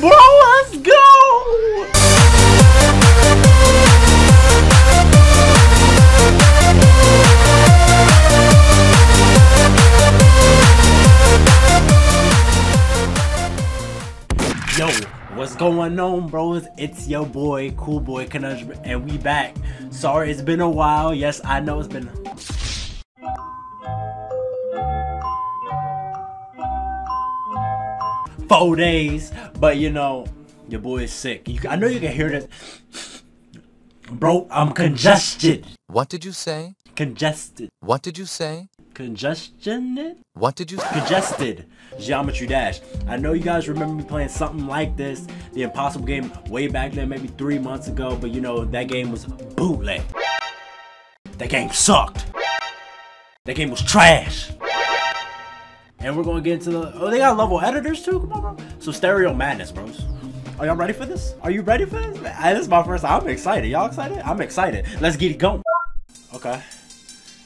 bro. Let's go. Yo, what's going on, bros? It's your boy, Cool Boy Conundrum, and we back. Sorry, it's been a while. Yes, I know it's been. Four days, but you know, your boy is sick. You, I know you can hear this. Bro, I'm congested. What did you say? Congested. What did you say? Congestioned? What did you Congested Geometry Dash. I know you guys remember me playing something like this, the Impossible game, way back then, maybe three months ago, but you know, that game was bootleg. That game sucked. That game was trash. And we're gonna get into the. Oh, they got level editors too? Come on, bro. So, Stereo Madness, bros. Are y'all ready for this? Are you ready for this? This is my first time. I'm excited. Y'all excited? I'm excited. Let's get it going. Okay.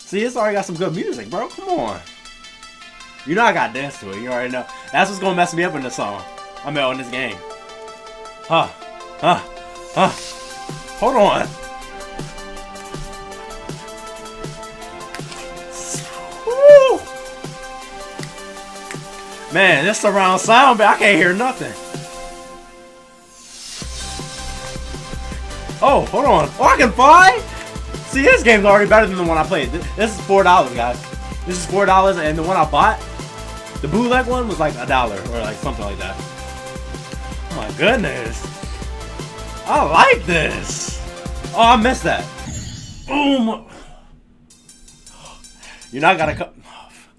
See, it's already got some good music, bro. Come on. You know I got dance to it. You already know. That's what's gonna mess me up in the song. I mean, on this game. Huh. Huh. Huh. Hold on. Man, this surround sound, but I can't hear nothing. Oh, hold on. Oh, I can fly? See, this game's already better than the one I played. This is four dollars, guys. This is four dollars, and the one I bought, the bootleg one, was like a dollar or like something like that. Oh my goodness, I like this. Oh, I missed that. Boom. You're not gonna come.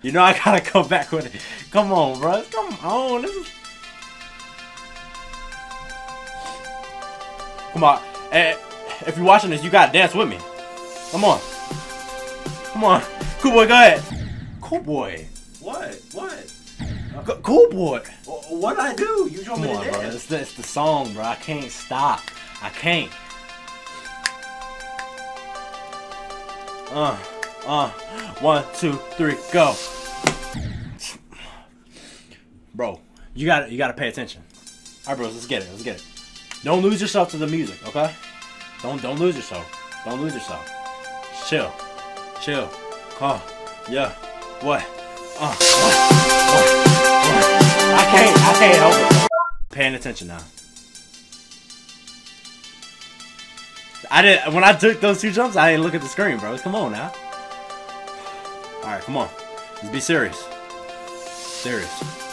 You know I gotta come back with it. Come on, bro. Come on. This is. Come on. Eh, if you're watching this, you gotta dance with me. Come on. Come on. Cool boy, go ahead. Cool boy. What? What? Co- cool boy. What did I do? You told me on, bro. It's the, it's the song, bro. I can't stop. I can't. Uh, uh, one, two, three, go. Bro, you gotta, you gotta pay attention. All right, bros, let's get it. Let's get it. Don't lose yourself to the music, okay? Don't, don't lose yourself. Don't lose yourself. Chill, chill. Oh, yeah. What? Uh? What? What? I can't, I can't help it. Paying attention now. I didn't. When I took those two jumps, I didn't look at the screen, bros. Come on now. All right, come on. Let's be serious. Serious.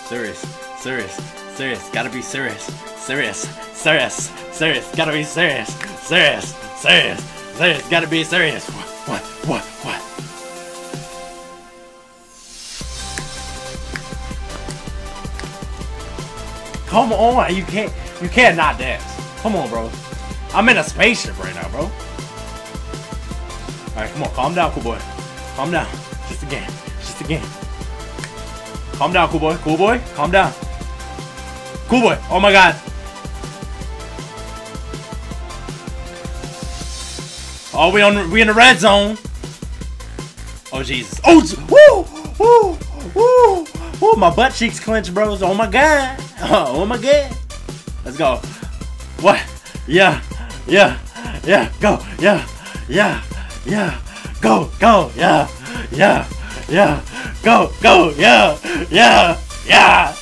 Serious. Serious. Serious. Gotta be serious. Serious. Serious. Serious. Gotta be serious. Serious. Serious. Serious. Gotta be serious. What? What? What? What? Come on, you can't. You can't not dance. Come on, bro. I'm in a spaceship right now, bro. All right, come on, calm down, cool boy. Calm down. Just a game. Just a game. Calm down, cool boy. Cool boy. Calm down. Cool boy. Oh my god. Oh, we on we in the red zone. Oh Jesus. Oh, woo, woo, woo, woo. My butt cheeks clenched, bros. Oh my god. Oh my god. Let's go. What? Yeah, yeah, yeah. Go. Yeah, yeah, yeah. Go, go. Yeah, yeah, yeah. Go, go. Yeah, yeah, yeah.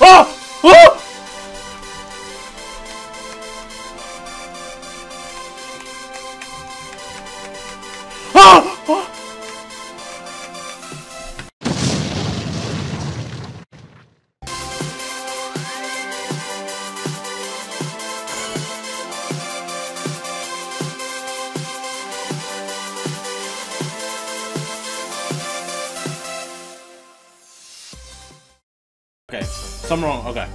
Oh, oh. Something wrong. Okay,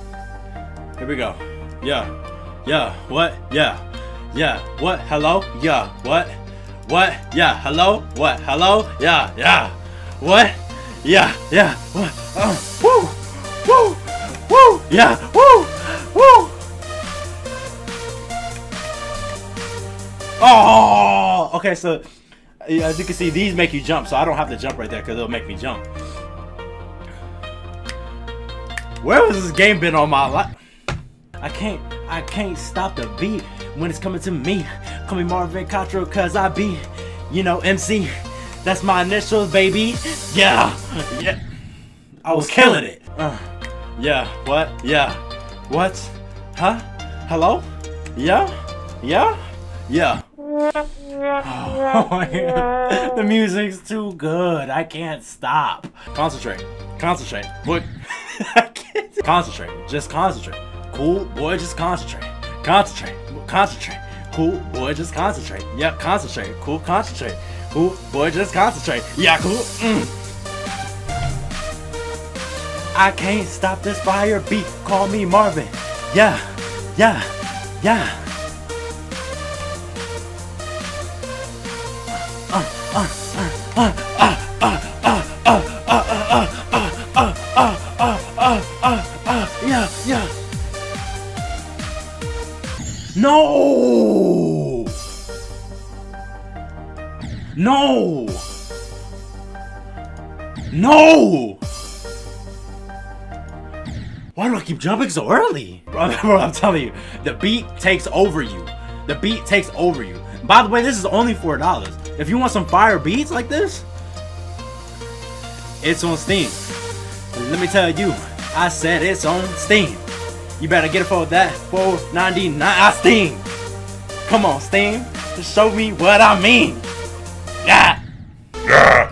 here we go. Yeah, yeah. What? Yeah, yeah. What? Hello? Yeah. What? What? Yeah. Hello? What? Hello? Yeah. Yeah. What? Yeah. Yeah. What? Uh, woo! Woo! Woo! Yeah. Woo! Woo! Oh! Okay, so as you can see, these make you jump, so I don't have to jump right there because it'll make me jump. Where has this game been all my life? I can't, I can't stop the beat when it's coming to me. Call me Marvin Cottrell, cause I be, you know, MC. That's my initials, baby. Yeah, yeah. I was killing it. Uh, yeah, what? Yeah. What? Huh? Hello? Yeah? Yeah? Yeah. Oh my god. The music's too good. I can't stop. Concentrate. Concentrate. What? Concentrate. Just concentrate. Cool boy, just concentrate. Concentrate. Concentrate. Cool boy, just concentrate. Yeah, concentrate. Cool, concentrate. Cool boy, just concentrate. Yeah, cool. Mm. I can't stop this fire beat. Call me Marvin. Yeah, yeah, yeah. Yeah, No! No! No! Why do I keep jumping so early? Bro, bro, I'm telling you, the beat takes over you. The beat takes over you. By the way, this is only $4. If you want some fire beats like this, it's on Steam. Let me tell you, I said it's on Steam. You better get it for that 4.99 on Steam. Come on, Steam. Just show me what I mean. Yeah. Yeah.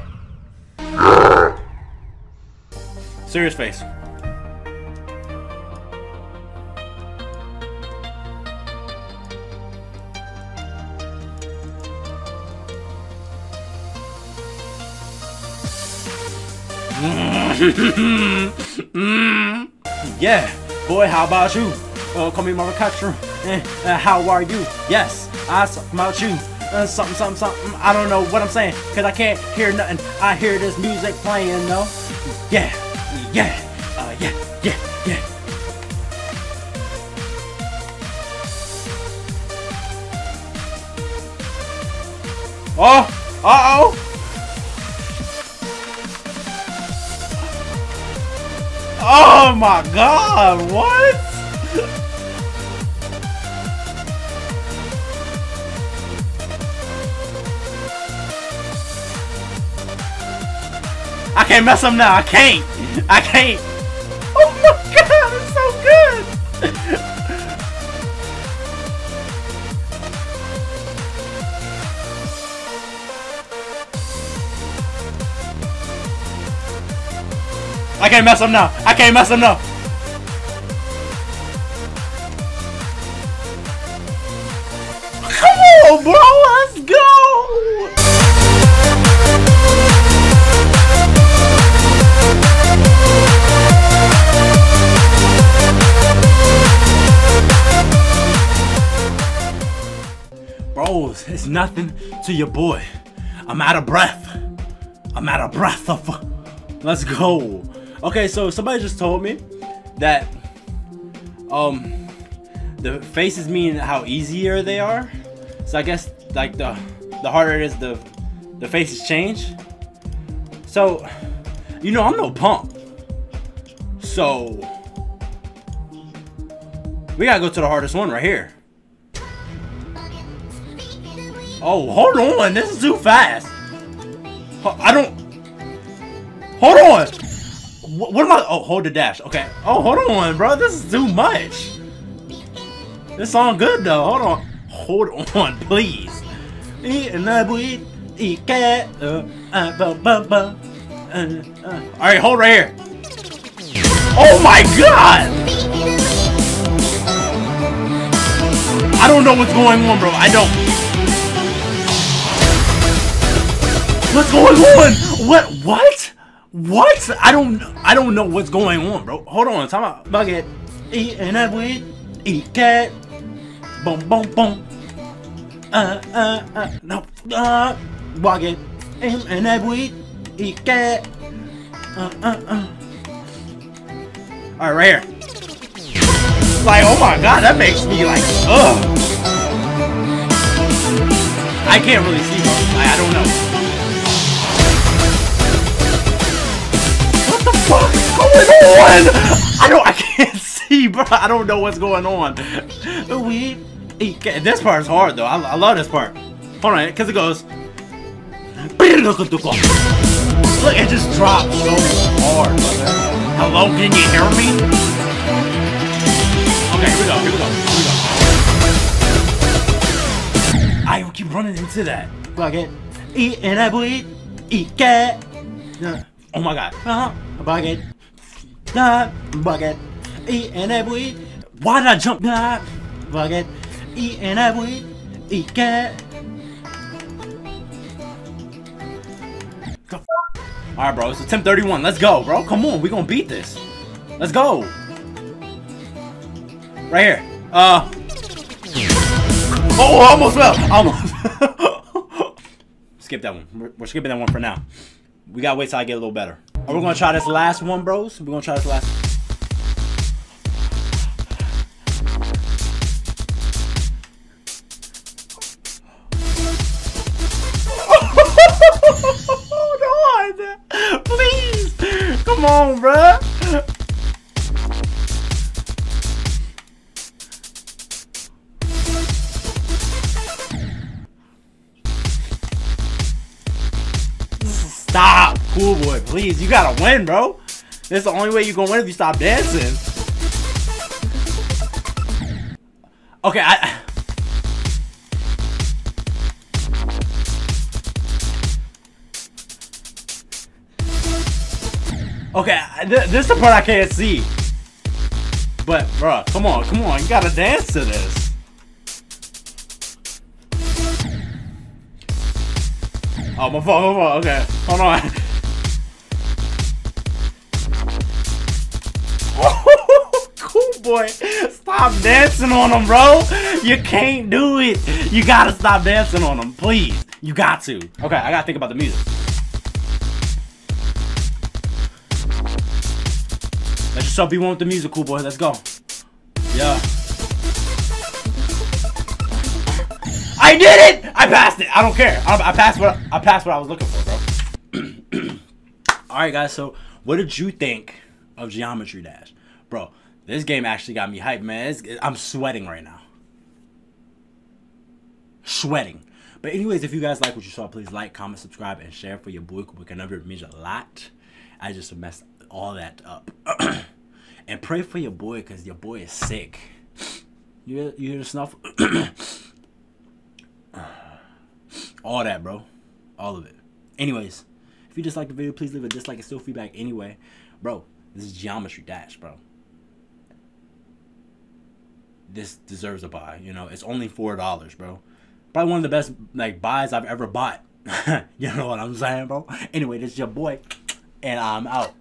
Serious face. yeah, boy, how about you? Uh, call me Marvin Cottrell. Eh, uh, how are you? Yes, I talk about you. Uh, something, something, something. I don't know what I'm saying, cause I can't hear nothing. I hear this music playing, though. Yeah, yeah, uh, yeah, yeah, yeah. Oh, uh oh. Oh my god, what? I can't mess up now. I can't. I can't. Oh my god, it's so good. I can't mess up now. I can't mess up now. Come on, bro. Let's go. Bros, it's nothing to your boy. I'm out of breath. I'm out of breath. Of, let's go. Okay, so somebody just told me that um the faces mean how easier they are. So I guess like the the harder it is the the faces change. So you know I'm no pump. So we gotta go to the hardest one right here. Oh, hold on. This is too fast. I don't. Hold on. What, what am I? Oh, hold the dash. Okay. Oh, hold on, bro. This is too much. This song good though. Hold on. Hold on, please. Uh, uh, uh, Alright, hold right here. Oh my god! I don't know what's going on, bro. I don't. What's going on? What? What? What? I don't. I don't know what's going on, bro. Hold on. Time out. Bucket. Eating that weed. Eat cat. Boom, boom, boom. Uh, uh, uh. No. Uh. Bucket. Eating that weed. Eat cat. Uh, uh, uh. All right, right here. Like, oh my god, that makes me like, ugh. I can't really see, bro. Like, I don't know. Going on? I don't. I can't see, bro. I don't know what's going on. We, this part is hard though. I, I love this part. Hold on, because it goes. Look, it just drops so hard. Hello, can you hear me? Okay, here we go, here we go, here we go. I keep running into that. Bucket. Eat and I eat. Eat cat. Oh my god. Uh-huh. Bucket. Nah, bucket. Eat and I eat. Why did I jump? Nah, bucket. Eat and I eat. Eat cat. Alright, bro. It's attempt 31. Let's go, bro. Come on. we gonna beat this. Let's go. Right here. Uh. Oh, almost fell. Almost. Skip that one. We're, we're, skipping that one for now. We gotta wait till I get a little better. Are we gonna try this last one, bros? We're gonna try this last oh, please! Come on, bruh. Boy, please. You gotta win, bro. This is the only way you gonna win if you stop dancing. Okay, I. Okay, th this is the part I can't see. But, bro, come on, come on, you gotta dance to this. Oh, my phone, my phone, okay, hold on. boy, stop dancing on him, bro. You can't do it. You gotta stop dancing on him, please. You got to. Okay, I gotta think about the music. Let's just up B1 with the music, cool boy. Let's go. Yeah. I did it! I passed it. I don't care. I, I passed what I passed what I was looking for, bro. All right, guys. So, what did you think of Geometry Dash, bro? This game actually got me hyped, man. It's, I'm sweating right now. Sweating. But anyways, if you guys like what you saw, please like, comment, subscribe, and share for your boy. We can never means a lot. I just messed all that up. and pray for your boy because your boy is sick. You, you hear the snuff? all that, bro. All of it. Anyways, if you dislike the video, please leave a dislike and still feedback anyway. Bro, this is Geometry Dash, bro. This deserves a buy. You know, it's only $4, bro. Probably one of the best like buys I've ever bought. you know what I'm saying, bro? Anyway, this is your boy, and I'm out.